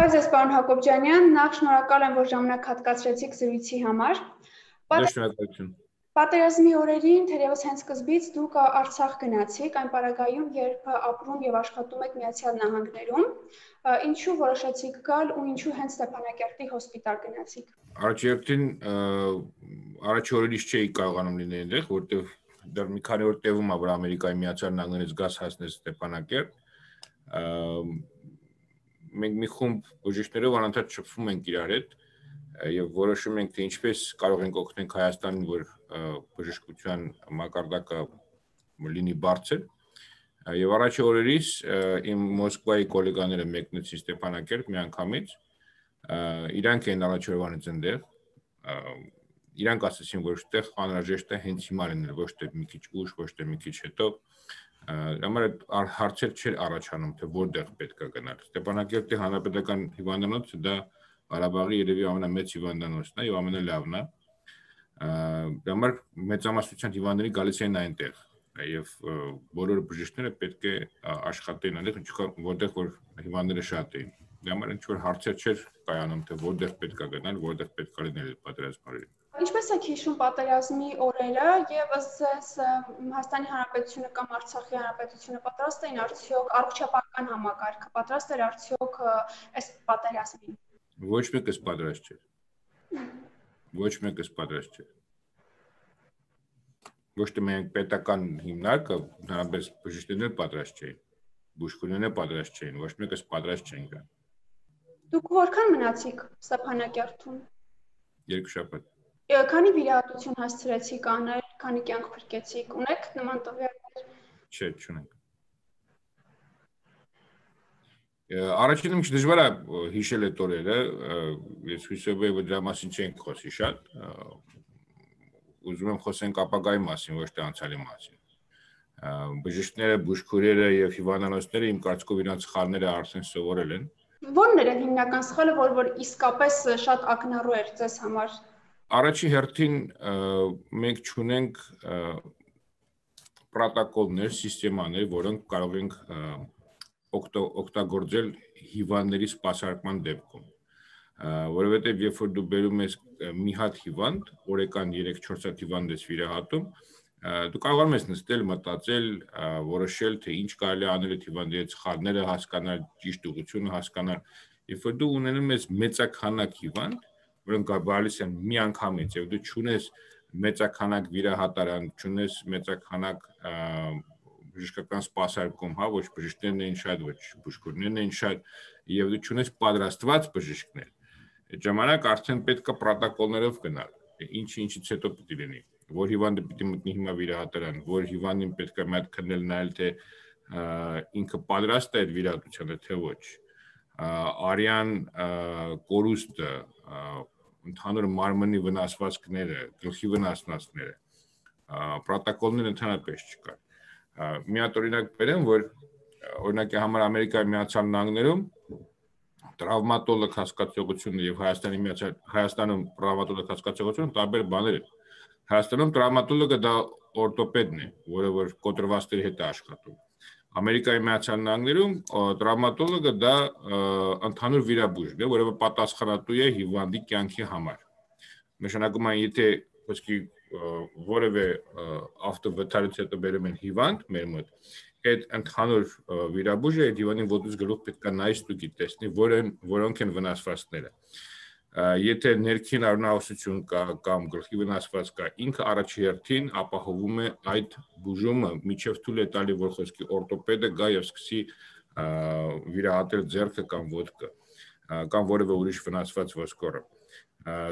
Բարև ձեզ, պարոն Հակոբյանյան, նախ շնորհակալ եմ, որ ժամանակ հատկացրեցիք զրույցի համար։ Շնորհակալություն։ Պատերազմի օրերին, թերևս հենց սկզբից դուք Արցախ գնացիք, այն պարագայում, երբ ապրում եւ աշխատում եք Միացյալ Նահանգներում, ինչու որոշեցիք գալ ու ինչու հենց Ստեփանակերտի հոսպիտալ գնացիք։ Առաջերտին առաջի օրերից չէի կարողանում լինել այնտեղ, որտեղ դեռ մի քանի օր տևում է, որ Ամերիկայի Միացյալ Նահանգներից գազ հասնեց Ստեփանակերտ մենք մի խումբ բժիշկներով անընդհատ շփվում ենք իրար հետ եւ որոշում ենք թե ինչպես կարող ենք օգնել Հայաստանին, որ բժշկության մակարդակը լինի բարձր։ Եվ առաջի օրերից իմ Մոսկվայի գոլեգաները մեկնեցին Ստեփանակերտ միանգամից։ Իրանք են առաջ օրվանից այնտեղ։ Իրանք ասացին, որ այդտեղ անհրաժեշտ է հենց հիմա լինել, ոչ թե մի քիչ ուշ, ոչ թե մի քիչ հետո համար հարցեր չէր առաջանում, թե որտեղ պետք է գնալ։ Ստեփանակերտի հանրապետական հիվանդանոցը դա Ղարաբաղի երևի ամենամեծ հիվանդանոցն է եւ ամենալավն է։ համար մեծամասնության հիվանդների գալիս են այնտեղ եւ բոլոր բժիշկները պետք է աշխատեն այնտեղ, որտեղ որ հիվանդները շատ են։ Դա համար ինչ որ հարցեր չէր կայանում, թե որտեղ պետք է գնալ, որտեղ պետք է լինել պատերազմարին։ Ինչպես եք հիշում պատերազմի օրերը եւ ըստ Հայաստանի Հանրապետությունը կամ Արցախի Հանրապետությունը պատրաստ էին արդյոք առողջապահական համակարգը պատրաստ էր արդյոք այս պատերազմին։ Ոչ մեկս պատրաստ չէր։ Ոչ մեկս պատրաստ չէր։ Ոչ թե մենք պետական հիմնարկը, հնարավորապես բժիշկներն պատրաստ չէին։ Բուժքույրներն պատրաստ չէին, ոչ մեկս պատրաստ կան։ Դուք որքան մնացիք Ստեփանակերտում։ Երկու շաբաթ Քանի վիրահատություն հասցրեցիք անել, քանի կյանք փրկեցիք, ունեք նման տվյալներ։ Չէ, չունենք։ Առաջին ինչ դժվար է հիշել այդ օրերը, ես հույսով եմ, որ դրա մասին չենք խոսի շատ։ Ուզում եմ խոսենք ապագայի մասին, ոչ թե անցյալի մասին։ Բժիշկները, բուժքույրերը եւ հիվանդանոցները իմ կարծիքով իրանց սխալները արդեն սովորել են։ Ո՞րն էր հիմնական սխալը, որ որ իսկապես շատ ակնառու էր ձեզ համար առաջի հերթին մենք ճունենք պրոտոկոլներ, սիստեմաներ, որոնք կարող ենք օգտագործել հիվանդների սպասարկման դեպքում որովհետև երբ որ դու բերում ես մի հատ հիվանդ, օրեկան 3-4 հատ հիվանդ ես վիրահատում, դու կարողանում ես նստել, մտածել, որոշել, թե ինչ կարելի անել այդ հիվանդի հետ սխալները հասկանալ, ճիշտ ուղղությունը հասկանալ։ Երբ որ դու ունենում ես մեծականակ հիվանդ, որոնք գալիս են մի անգամից եւ դու ճունես մեծականակ վիրահատարան, ճունես մեծականակ բժշկական սպասարկում, հա, ոչ բժիշկներն են շատ, ոչ բժշկուրներն են շատ, եւ դու ճունես պատրաստված բժիշկներ։ Այդ ժամանակ արդեն պետք է պրոտոկոլներով գնալ։ Ինչ ինչից հետո պիտի լինի, որ հիվանդը պիտի մտնի հիմա վիրահատարան, որ հիվանդին պետք է մատ քննել նայել թե ինքը պատրաստ է այդ վիրահատությանը թե ոչ արյան կորուստը ընդհանուր մարմնի վնասվածքները, գլխի վնասվածքները, պրոտոկոլներ ընդհանրապես չկար։ Մի հատ օրինակ բերեմ, որ օրինակի համար Ամերիկայի Միացյալ Նահանգներում տրավմատոլոգ հասկացողությունը եւ Հայաստանի Միացյալ Հայաստանում տրավմատոլոգ հասկացողությունը տարբեր բաներ են։ Հայաստանում տրավմատոլոգը դա օրթոպեդն է, որը որ կոտրվածքների հետ է աշխատում։ Ամերիկայի Միացյալ Նահանգներում տրավմատոլոգը դա ընդհանուր վիրաբույժն է, որը պատասխանատու է հիվանդի կյանքի համար։ Նշանակում է, եթե ոսկի որևէ ավտովթարից հետո բերում են հիվանդ մեր մոտ, այդ ընդհանուր վիրաբույժը այդ հիվանդին ոտուց գլուխ պետք է նայ ստուգի տեսնի, որն որոնք են վնասվածքները եթե ներքին առնահոսություն կա կամ գլխի վնասված կա, ինքը առաջի հերթին ապահովում է այդ բուժումը, միջև թույլ է տալի, որ խոսքի օրթոպեդը գա եւ սկսի վիրահատել ձեռքը կամ ոտքը կամ որևէ ուրիշ վնասված ոսկորը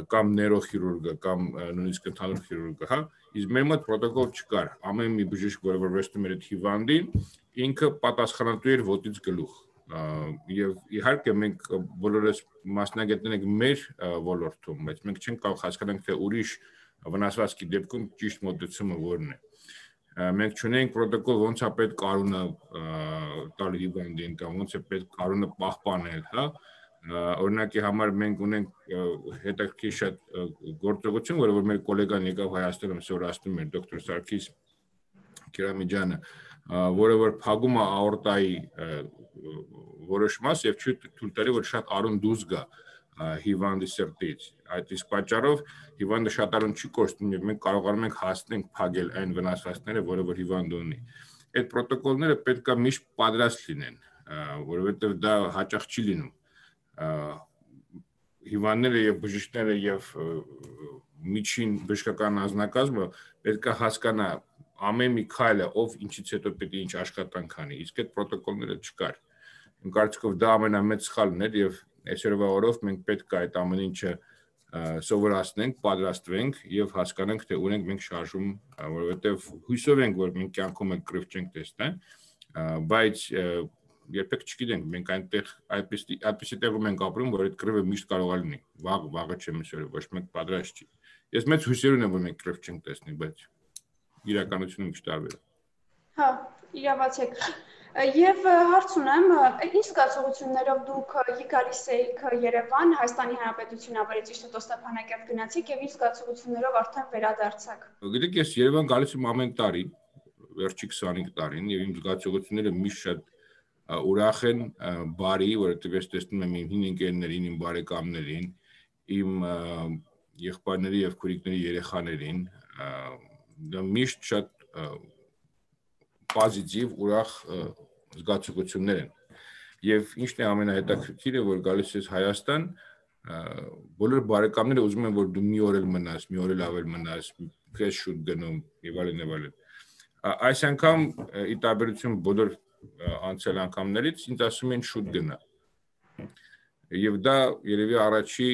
կամ նեյրոխիրուրգը կամ նույնիսկ ընդհանուր խիրուրգը, հա, իսկ մեր մոտ պրոտոկոլ չկար։ Ամեն մի բժիշկ, որը որ վերցնում էր այդ հիվանդին, ինքը պատասխանատու էր ոտից գլուխ եւ իհարկե մենք բոլորս մասնագետներ ենք մեր ոլորտում, բայց մենք չենք կարող հասկանալ թե ուրիշ վնասվածքի դեպքում ճիշտ մոտեցումը որն է մենք չունենք պրոտոկոլ ոնց է պետք կարունը տալ հիվանդին կամ ոնց է պետք կարունը պահպանել, հա օրինակի համար մենք ունենք հետաքրքիր շատ գործողություն, որը որ մեր գոլեգան եկավ Հայաստանում սորացնում էր դոկտոր Սարգիս Կիրամիջյանը որը որ փակում է աորտայի որոշ մաս եւ չի թույլ տալի որ շատ արուն դուրս գա հիվանդի սրտից այդ իսկ պատճառով հիվանդը շատ արուն չի կորցնում եւ մենք կարողանում ենք հասնենք փակել այն վնասվածքները որը որ հիվանդը ունի այդ պրոտոկոլները պետք է միշտ պատրաստ լինեն որովհետեւ դա հաճախ չի լինում հիվանդները եւ բժիշկները եւ միջին բժշկական անձնակազմը պետք է հասկանա ամեն մի քայլը ով ինչից հետո պետք է ինչ աշխատանք անի իսկ այդ պրոտոկոլները չկար իմ կարծիքով դա ամենամեծ սխալն էր եւ այսօրվա օրով մենք պետք է այդ ամեն ինչը սովորացնենք, պատրաստվենք եւ հասկանանք թե ուր ենք մենք շարժում, որովհետեւ հույսով ենք որ մենք կյանքում ենք կրիվ չենք տեսնել, բայց երբեք չգիտենք, մենք այնտեղ այդպեսի այդպեսի տեղում ենք ապրում, որ այդ կրիվը միշտ կարող է լինի։ Վաղ, վաղը չէ միսօրը, ոչ մեկ պատրաստ չի։ Ես մեծ հույսեր ունեմ, որ մենք կրիվ չենք տեսնի, բայց իրականությունը մի տարբեր է։ Հա, իրավացեք։ Եվ հարց ունեմ, ինչ զգացողություններով դուք գալիս եք Երևան, Հայաստանի Հանրապետություն ճիշտ է Ստեփանակերտ գնացիք եւ ինչ զգացողություններով արդեն վերադարձաք։ Գիտեք, ես Երևան գալիս եմ ամեն տարի, վերջի 25 տարին եւ իմ զգացողությունները միշտ շատ ուրախ են, բարի, որովհետեւ ես տեսնում եմ իմ հին ընկերներին, իմ բարեկամներին, իմ եղբայրների եւ քուրիկների երեխաներին, դա միշտ շատ պոզիտիվ, ուրախ զգացողություններ են։ Եվ ինչն է ամենահետաքրքիրը, որ գալիս ես Հայաստան, բոլոր բարեկամները ուզում են որ դու մի օր էլ մնաս, մի օր էլ ավել մնաս, քեզ շուտ գնում եւ այլն եւ այլն։ Այս անգամ ի տարբերություն բոլոր անցյալ անգամներից ինձ ասում են շուտ գնա։ Եվ դա երևի առաջի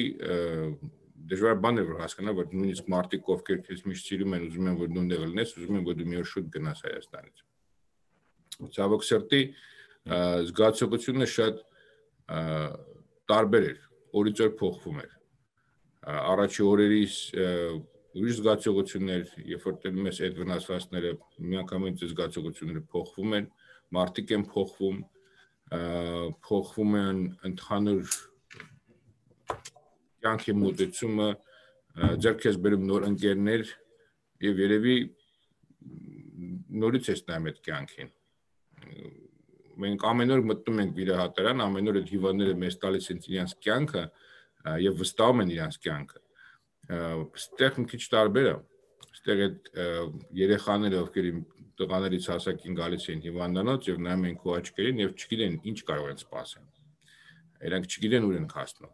դժվար բան է որ հասկանա, որ նույնիսկ մարտիկ ովքեր քեզ միշտ սիրում են, ուզում են որ դու ընդեղ լինես, ուզում են որ դու մի օր շուտ գնաս Հայաստանից ցավոք սրտի զգացողությունը շատ տարբեր էր, օրից օր փոխվում էր։ Առաջի օրերից ուրիշ զգացողություններ, երբ որ տենում ես այդ վնասվածքները, միանգամից զգացողությունները փոխվում են, մարդիկ են փոխվում, փոխվում են ընդհանուր կյանքի մոտեցումը, ձեռք ես բերում նոր ընկերներ եւ երևի նորից ես նայում այդ կյանքին մենք ամեն օր մտնում ենք վիրահատարան, ամեն օր այդ հիվանդները մեզ տալիս են իրենց կյանքը եւ վստահում են իրենց կյանքը։ Այստեղ մի քիչ տարբեր է։ Այստեղ այդ երեխաները, ովքեր տղաներից հասակին գալիս են հիվանդանոց եւ նայում են քո աչքերին եւ չգիտեն ինչ կարող են սպասել։ Իրանք չգիտեն ուր են հասնում։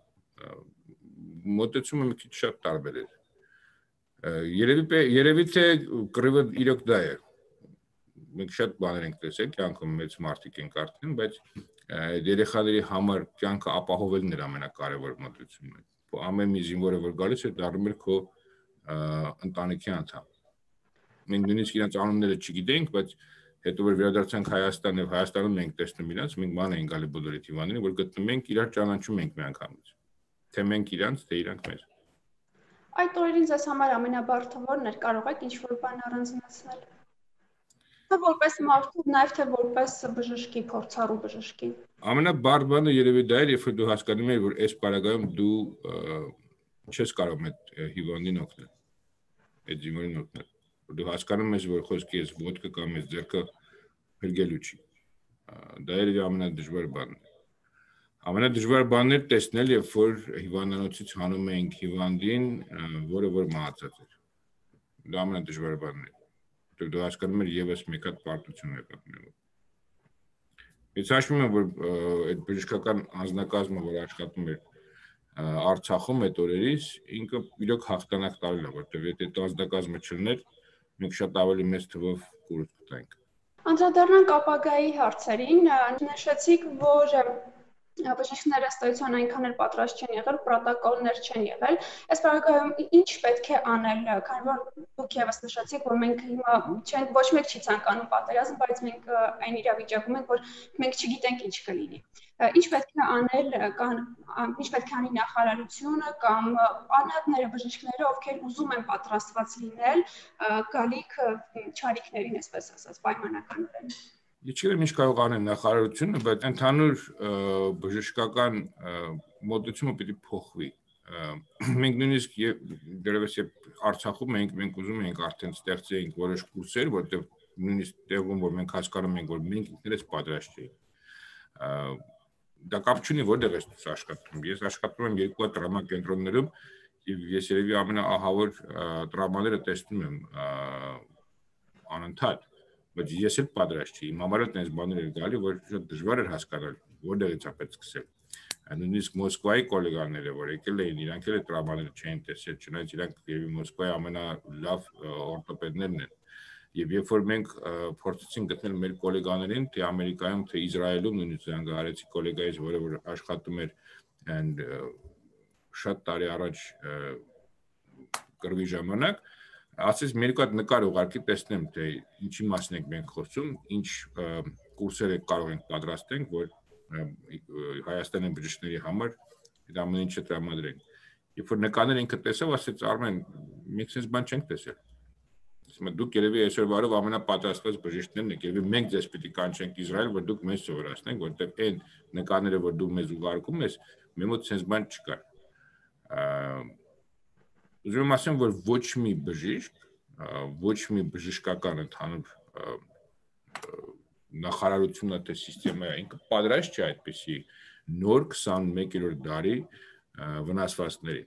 Մոտեցումը մի քիչ շատ տարբեր է։ Երևի երևի թե կռիվը իրոք դա է մենք շատ բաներ ենք տեսել, կյանքում մեծ մարդիկ ենք արդեն, բայց երեխաների համար կյանքը ապահովելն էր ամենակարևոր մոտեցումը։ Ամեն մի զինվորը որ գալիս է, դառնում էր քո ընտանիքի անդամ։ Մենք նույնիսկ իրենց անունները չգիտենք, բայց հետո որ վերադարձանք Հայաստան եւ Հայաստանում մենք տեսնում իրենց, մենք ման էին գալի բոլորի թիվաներին, որ գտնում ենք իրար ճանաչում ենք միանգամից։ Թե մենք իրանց, թե իրանք մեզ։ Այդ օրերին ձեզ համար ամենաբարձրը ո՞րն էր։ Կարող եք ինչ-որ բան առանձնացնել թե որպես մարդու, նաև թե որպես բժշկի, փորձառու բժշկի։ Ամենաբարդ բանը երևի դա էր, երբ դու հասկանում ես, որ այս պարագայում դու չես կարող այդ հիվանդին օգնել։ Այդ զինվորին օգնել։ դու հասկանում ես, որ խոսքի ես ոդկա կամ ես ձերքը հրգելու չի։ Դա երևի ամենադժվար բանն է։ Ամենադժվար բանն էր տեսնել, երբ որ հիվանդանոցից հանում էինք հիվանդին, որը որ մահացած էր։ Դա ամենադժվար բանն է որտեղ դու հասկանում ես եւս մեկ հատ պարտություն է կապնելու։ Ես հաշվում եմ, որ այդ բժշկական անձնակազմը, որ աշխատում էր Արցախում այդ օրերից, ինքը իրոք հաղթանակ տարել է, որտեղ եթե այդ անձնակազմը չլներ, մենք շատ ավելի մեծ թվով կուրս կտանք։ Անդրադառնանք ապագայի հարցերին, նշեցիք, որ բժիշկները ստացիոն այնքան էլ պատրաստ չեն եղել, պրոտոկոլներ չեն եղել։ Այս բaragայում ինչ պետք է անել, քանի որ դուք եւս նշեցիք, որ մենք հիմա չեն ոչ մեկ չի ցանկանում պատերազմ, բայց մենք այն իրավիճակում ենք, որ մենք չգիտենք ինչ կլինի։ Ինչ պետք է անել կան ինչ պետք է անի նախարարությունը կամ անհատները բժիշկները, ովքեր ուզում են պատրաստված լինել գալիք ճարիքներին, այսպես ասած, պայմանականորեն։ Չգիտեմ ինչ կարող անեն նախարարությունը, բայց ընդհանուր բժշկական մոտեցումը պիտի փոխվի։ Մենք նույնիսկ դերևս երբ Արցախում ենք, մենք ուզում ենք արդեն ստեղծեինք որոշ կուրսեր, որտեղ նույնիսկ տեղում որ մենք հասկանում ենք որ մենք ինքներս պատրաստ չենք դա կապ չունի որտեղ ես աշխատում ես աշխատում եմ երկու տրամա կենտրոններում եւ ես երևի ամենաահավոր տրամաները տեսնում եմ անընդհատ բայց ես էլ պատրաստ չի իմ համար էլ տես բաներ էր գալի որ շատ դժվար էր հասկանալ որտեղից է պետք սկսել նույնիսկ Մոսկվայի գոլեգաները, որ եկել էին, իրանք էլ տրավմաները չէին տեսել, չնայած իրանք եւ Մոսկվայի ամենալավ օրտոպեդներն են։ Եվ երբ որ մենք փորձեցինք գտնել մեր գոլեգաներին, թե Ամերիկայում, թե Իսրայելում նույնիսկ զանգահարեցի գոլեգայից, որը որ աշխատում էր and շատ տարի առաջ կրվի ժամանակ, ասես մի երկու հատ նկար ուղարկի տեսնեմ թե ինչի մասն ենք մենք խոսում, ինչ կուրսեր կարող ենք պատրաստենք, որ Հայաստանի բժիշկների համար այդ ամեն ինչը տրամադրենք։ Երբ որ նկարներ ինքը տեսավ, ասեց Արմեն, մենք sense բան չենք տեսել։ Ասում դուք երևի այսօր վարով ամենապատրաստված բժիշկներն եք, երևի մենք ձեզ պիտի կանչենք Իսրայել, որ դուք մեզ սովորացնեք, որտեղ այն նկարները, որ դու մեզ ուղարկում ես, մեր մոտ sense բան չկար։ Ուզում եմ ասեմ, որ ոչ մի բժիշկ, ոչ մի բժշկական ընդհանուր նախարարությունը թե համակարգը ինքը պատրաստ չէ այդպեսի նոր 21-րդ դարի վնասվածքների։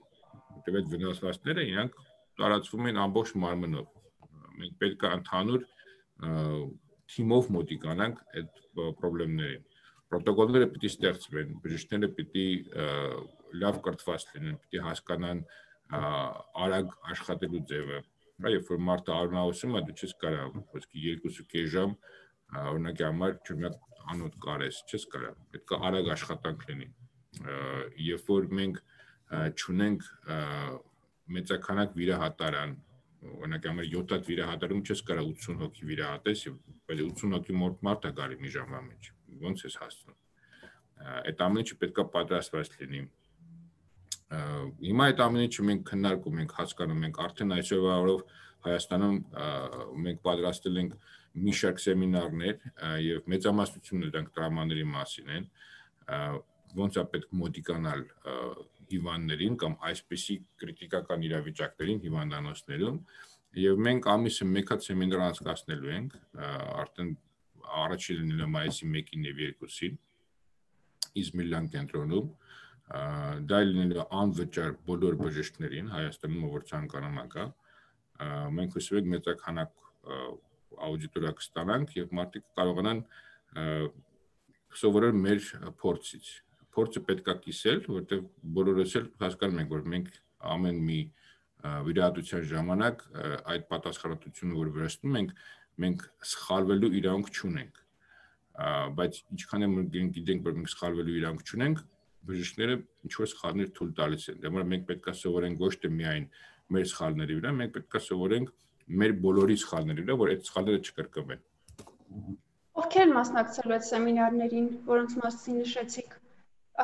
Որտեղ այդ վնասվածքները իրանք տարածվում են ամբողջ մարմնով։ Մենք պետք է ընդհանուր թիմով մոտիկանանք այդ խնդիրներին։ Պրոտոկոլները պիտի ստեղծվեն, բժիշկները պիտի լավ կրթված լինեն, պիտի հասկանան արագ աշխատելու ձևը։ Այո, երբ որ մարդը արունավորում է, դու չես կարող, ոսկի 2.5 ժամ օրինակի համար չունակ անոթ կարես, չես կարա։ Պետք է արագ աշխատանք լինի։ Երբ որ մենք ճունենք մեծականակ վիրահատարան, օրինակի համար 7 հատ վիրահատարում չես կարա 80 հոգի վիրահատես, բայց 80 հոգի մորտ մարդ է գալի մի ժամվա մեջ։ Ոնց ես հասնում։ Այդ ամեն ինչը պետք է պատրաստված լինի հիմա այդ ամեն ինչը մենք քննարկում ենք, հասկանում ենք, արդեն այսօրվա օրով Հայաստանում մենք պատրաստել ենք մի շարք սեմինարներ եւ մեծամասնությունը դրանք տրամաների մասին են ոնց է պետք մոդիկանալ հիվանդներին կամ այսպիսի քրիտիկական իրավիճակներին հիվանդանոցներում եւ մենք ամիսը մեկ հատ սեմինար անցկացնելու ենք արդեն առաջին լինելը մայիսի 1-ին եւ 2-ին Իզմիլյան կենտրոնում դա լինելու անվճար բոլոր բժիշկներին Հայաստանում ով ցանկանում ակա մենք հույսով ենք մեծականակ աուդիտորիա կստանանք եւ մարդիկ կարողանան սովորել մեր փորձից։ Փորձը պետքա կիսել, որտեղ բոլորս էլ հասկանում ենք, որ մենք ամեն մի վիրահատության ժամանակ այդ պատասխանատվությունը, որ վերցնում ենք, մենք սխալվելու իրավունք չունենք։ Բայց ինչքան էլ մենք գիտենք, որ մենք սխալվելու իրավունք չունենք, բժիշկները ինչ որ սխալներ թույլ տալիս են։ Դե որ մենք պետքա սովորենք ոչ թե միայն մեր սխալների վրա, մենք պետքա սովորենք մեր բոլորի սխալները, որ այդ սխալները չկրկնվեն։ Ովքեր մասնակցելու այդ սեմինարներին, որոնց մասին նշեցիք,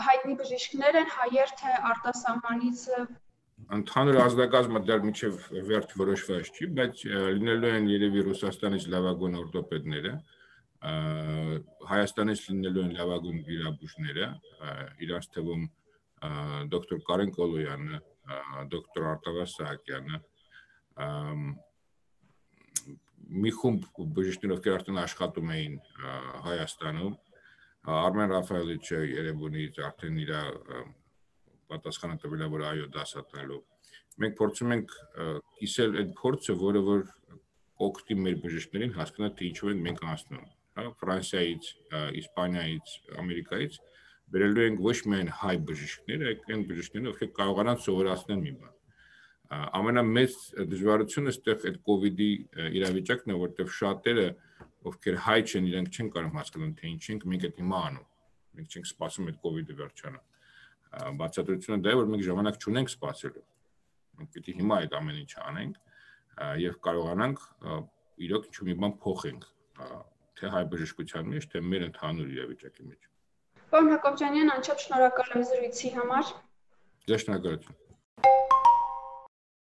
հայտնի բժիշկներ են, հայեր թե արտասահմանից ընդհանուր ազգակազմը դեռ միջև վերջ որոշված չի, բայց լինելու են երևի Ռուսաստանից լավագույն օրտոպեդները, Հայաստանից լինելու են լավագույն վիրաբույժները, իրանց թվում դոկտոր Կարեն Կոլոյանը, դոկտոր Արտավաս Սահակյանը, մի խումբ բժիշկներ ովքեր արդեն աշխատում էին Հայաստանում Արմեն Ռաֆայելիչը Երևանից արդեն իր պատասխանը տվել է որ այո դասատալու մենք փորձում ենք կիսել այդ փորձը որը որ օգտի մեր բժիշկներին հասկանալ թե ինչու են մենք անցնում հա Ֆրանսիայից, Իսպանիայից, Ամերիկայից բերելու ենք ոչ միայն հայ բժիշկներ, այլ այն բժիշկները, ովքեր կարողանան սովորացնել մի բան ամենամեծ դժվարությունը այստեղ այդ կ ូវ իդի իրավիճակն է, որտեղ շատերը ովքեր հայ չեն, իրենք չեն կարող հասկանալ թե ինչ ենք մենք այդ հիմա անում։ Մենք չենք սպասում այդ կ ូវ իդը վերջանա։ Բացատրությունը դա է, որ մենք ժամանակ չունենք սպասելու։ Մենք պիտի հիմա այդ ամեն ինչը անենք եւ կարողանանք իրոք ինչ մի բան փոխենք թե հայ բժշկության մեջ, թե մեր ընդհանուր իրավիճակի մեջ։ Պարոն Հակոբյանյան, անչափ շնորհակալ եմ զրույցի համար։ Դե շնորհակալություն։